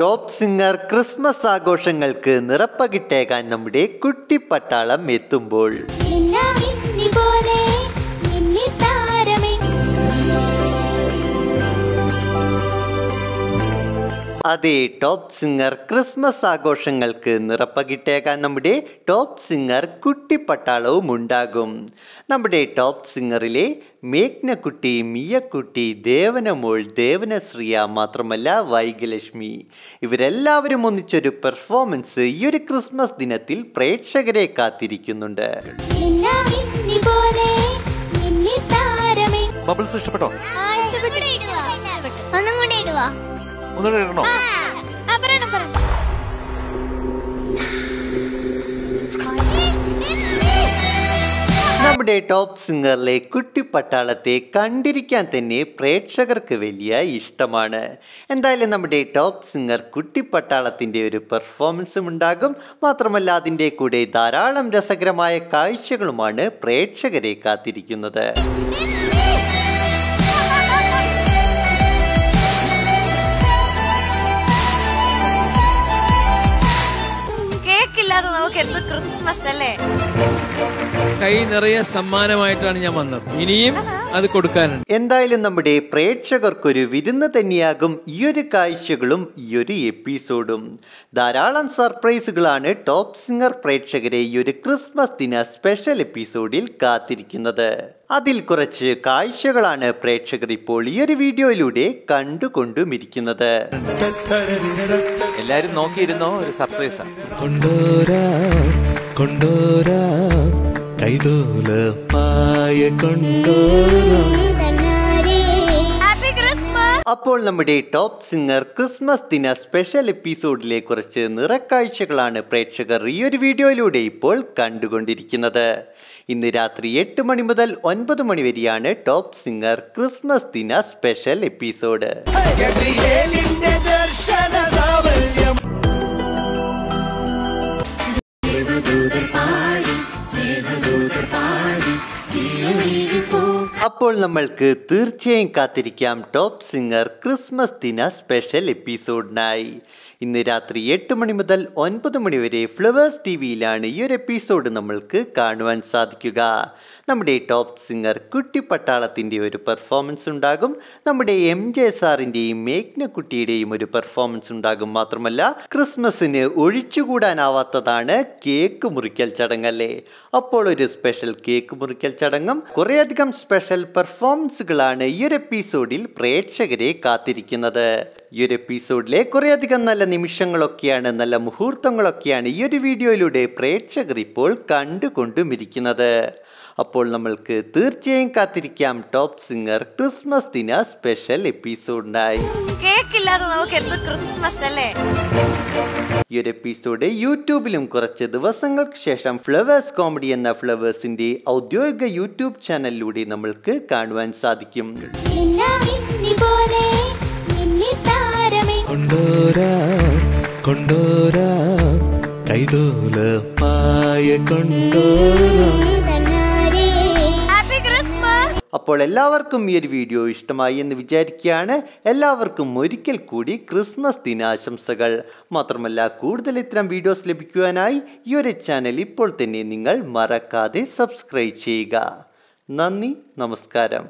Top singer Christmas ആഘോഷങ്ങൾക്ക് നിറപ്പകിട്ടേകാൻ നമ്മുടെ കുട്ടിപ്പട്ടാളം എത്തുമ്പോൾ. അതെ ടോപ്പ് സിംഗർ ക്രിസ്മസ് ആഘോഷങ്ങൾക്ക് നിറപ്പകിട്ടേക്കാൻ നമ്മുടെ ടോപ്പ് സിംഗർ കുട്ടിപ്പട്ടാളവും ഉണ്ടാകും. നമ്മുടെ ടോപ്പ് സിംഗറിലെ മേഘ്നക്കുട്ടി മിയക്കുട്ടി ദേവനമോൾ ദേവനശ്രീയ മാത്രമല്ല വൈകലക്ഷ്മി. ഇവരെല്ലാവരും ഒന്നിച്ചൊരു പെർഫോമൻസ് ഈ ഒരു ക്രിസ്മസ് ദിനത്തിൽ പ്രേക്ഷകരെ കാത്തിരിക്കുന്നുണ്ട്. ബബിൾസ് ഇഷ്ടപ്പെട്ടോ. ഒന്നും കൂടെ ഇടുവാ. ഒന്നുകൂടെ ഇടണോ നമ്മുടെ ടോപ്പ് സിംഗറിലെ കുട്ടിപ്പട്ടാളത്തെ കണ്ടിരിക്കാൻ തന്നെ പ്രേക്ഷകർക്ക് വലിയ ഇഷ്ടമാണ്. എന്തായാലും നമ്മുടെ ടോപ്പ് സിംഗർ കുട്ടിപ്പട്ടാളത്തിന്റെ ഒരു പെർഫോമൻസും ഉണ്ടാകും. മാത്രമല്ല അതിന്റെ കൂടെ ധാരാളം രസകരമായ കാഴ്ചകളുമാണ് പ്രേക്ഷകരെ കാത്തിരിക്കുന്നത്. കൈ നിറയെ സമ്മാനമായിട്ടാണ് ഞാൻ വന്നത്. ഇനിയും അത് കൊടുക്കാനുണ്ട്. എന്തായാലും നമ്മുടെ പ്രേക്ഷകർക്കൊരു വിരുന്ന് തന്നെയാകും ഈ ഒരു കാഴ്ചകളും ഈ ഒരു എപ്പിസോഡും. ധാരാളം സർപ്രൈസുകളാണ് ടോപ്പ് സിംഗർ പ്രേക്ഷകരെ ഈ ഒരു ക്രിസ്മസ് ദിന സ്പെഷ്യൽ എപ്പിസോഡിൽ കാത്തിരിക്കുന്നത്. അതിൽ കുറച്ച് കാഴ്ചകളാണ് പ്രേക്ഷകർ ഇപ്പോൾ ഈ ഒരു വീഡിയോയിലൂടെ കണ്ടുകൊണ്ടുമിരിക്കുന്നത്. എല്ലാരും നോക്കിയിരുന്നോ ഒരു സർപ്രൈസാണ്? കൊണ്ടോരാ കൊണ്ടോരാം. കൈതോല പായ കൊണ്ടോരാം. ഹാപ്പി ക്രിസ്മസ് അപ്പോൾ നമ്മുടെ ടോപ്പ് സിംഗർ ക്രിസ്മസ് ദിന സ്പെഷ്യൽ എപ്പിസോഡിലെ കുറച്ച് നിറക്കാഴ്ചകളാണ് പ്രേക്ഷകർ ഈ ഒരു വീഡിയോയിലൂടെ ഇപ്പോൾ കണ്ടുകൊണ്ടിരിക്കുന്നത്. ഇന്ന് രാത്രി എട്ട് മണി മുതൽ ഒൻപത് മണി വരെയാണ് ടോപ്പ് സിംഗർ ക്രിസ്മസ് ദിന സ്പെഷ്യൽ എപ്പിസോഡ്. a അപ്പോൾ നമ്മൾക്ക് തീർച്ചയായും കാത്തിരിക്കാം ടോപ്പ് സിംഗർ ക്രിസ്മസ് ദിന സ്പെഷ്യൽ എപ്പിസോഡിനായി. ഇന്ന് രാത്രി എട്ട് മണി മുതൽ ഒൻപത് മണി വരെ ഫ്ലവേഴ്സ് ടി വിയിലാണ് ഈ ഒരു എപ്പിസോഡ് നമ്മൾക്ക് കാണുവാൻ സാധിക്കുക. നമ്മുടെ ടോപ്പ് സിംഗർ കുട്ടിപ്പട്ടാളത്തിന്റെ ഒരു പെർഫോമൻസ് ഉണ്ടാകും. നമ്മുടെ എം ജെ സാറിന്റെയും മേഘ്നക്കുട്ടിയുടെയും ഒരു പെർഫോമൻസ് ഉണ്ടാകും മാത്രമല്ല ക്രിസ്മസിന് ഒഴിച്ചുകൂടാനാവാത്തതാണ് കേക്ക് മുറിക്കൽ ചടങ്ങല്ലേ? അപ്പോൾ ഒരു സ്പെഷ്യൽ കേക്ക് മുറിക്കൽ ചടങ്ങും കുറേയധികം സ്പെഷ്യൽ പെർഫോമൻസുകളാണ് ഈ ഒരു എപ്പിസോഡിൽ പ്രേക്ഷകരെ കാത്തിരിക്കുന്നത്. ഈ ഒരു എപ്പിസോഡിലെ കുറേയധികം നല്ല നിമിഷങ്ങളൊക്കെയാണ് നല്ല മുഹൂർത്തങ്ങളൊക്കെയാണ് ഈ ഒരു വീഡിയോയിലൂടെ പ്രേക്ഷകർ ഇപ്പോൾ കണ്ടുകൊണ്ടുമിരിക്കുന്നത്. അപ്പോൾ നമ്മൾക്ക് തീർച്ചയായും കാത്തിരിക്കാം. ടോപ്പ് സിംഗർ ക്രിസ്മസ് ദിന സ്പെഷ്യൽ എപ്പിസോഡിനായി കേക്കില്ലാതെ നമുക്ക് എന്ത് ക്രിസ്മസ് അല്ലേ? ഈ ഒരു എപ്പിസോഡ് യൂട്യൂബിലും കുറച്ച് ദിവസങ്ങൾക്ക് ശേഷം ഫ്ലവേഴ്സ് കോമഡി എന്ന ഫ്ലവേഴ്സിന്റെ ഔദ്യോഗിക യൂട്യൂബ് ചാനലിലൂടെ നമ്മൾക്ക് കാണുവാൻ സാധിക്കും. കൊണ്ടോരാ പോലെ മിന്നിത്താരമേ. കൊണ്ടോരാം കൊണ്ടോരാം കൈതോല പായ കൊണ്ടോരാ അപ്പോൾ എല്ലാവർക്കും ഈ ഒരു വീഡിയോ ഇഷ്ടമായി എന്ന് വിചാരിക്കുകയാണ്. എല്ലാവർക്കും ഒരിക്കൽ കൂടി ക്രിസ്മസ് ദിനാശംസകൾ. മാത്രമല്ല കൂടുതൽ ഇത്തരം വീഡിയോസ് ലഭിക്കുവാനായി ഈ ഒരു ചാനൽ ഇപ്പോൾ തന്നെ നിങ്ങൾ മറക്കാതെ സബ്സ്ക്രൈബ് ചെയ്യുക. നന്ദി നമസ്കാരം.